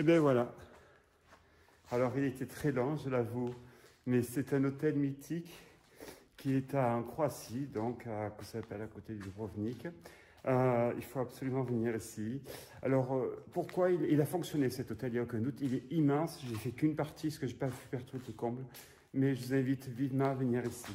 Et bien voilà. Alors il était très long, je l'avoue, mais c'est un hôtel mythique qui est en Croatie, donc à, à côté du Dubrovnik. Euh, il faut absolument venir ici. Alors, euh, pourquoi il, a fonctionné cet hôtel Il n'y a aucun doute. Il est immense. J'ai fait qu'une partie, parce que je n'ai pas pu faire tout le comble. Mais je vous invite vivement à venir ici.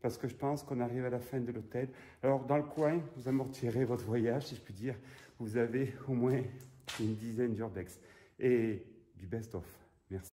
Parce que je pense qu'on arrive à la fin de l'hôtel. Alors, dans le coin, vous amortirez votre voyage, si je puis dire. Vous avez au moins une dizaine d'urbex. Et du best-of. Merci.